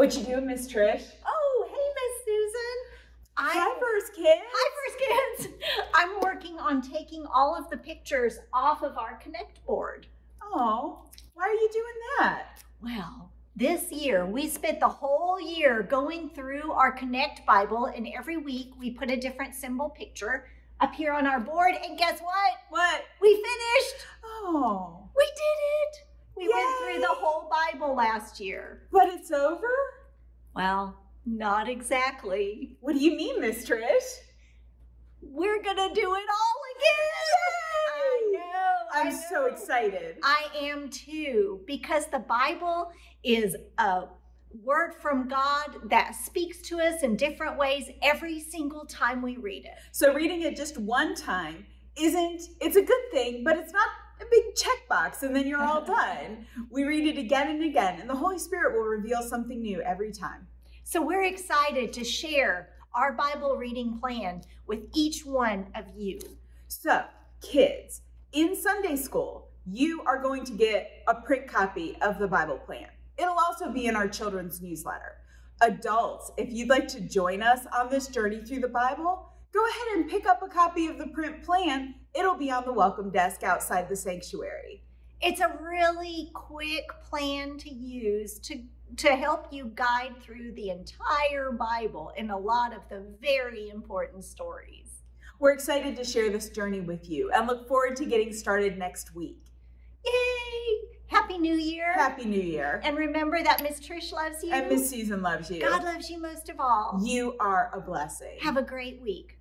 What you doing, Miss Trish? Oh, hey, Miss Susan. Hi, first kids. Hi, first kids. I'm working on taking all of the pictures off of our Connect board. Oh, why are you doing that? Well, this year we spent the whole year going through our Connect Bible, and every week we put a different symbol picture up here on our board. And guess what? What? We finished. Oh, We did it. We went through the whole Bible last year. but it's over? Well, not exactly. What do you mean, Miss Trish? We're gonna do it all again. I know. I I'm so excited. I am too, because the Bible is a word from God that speaks to us in different ways every single time we read it. So reading it just one time isn't, it's a good thing, but it's not a big checkbox and then you're all done. We read it again and again, and the Holy Spirit will reveal something new every time. So we're excited to share our Bible reading plan with each one of you. So, kids, in Sunday school, you are going to get a print copy of the Bible plan. It'll also be in our children's newsletter. Adults, if you'd like to join us on this journey through the Bible, go ahead and pick up a copy of the print plan. It'll be on the welcome desk outside the sanctuary. It's a really quick plan to use to, to help you guide through the entire Bible and a lot of the very important stories. We're excited to share this journey with you and look forward to getting started next week. Yay! Happy New Year! Happy New Year. and remember that Miss Trish loves you. And Miss Susan loves you. God loves you most of all. You are a blessing. Have a great week.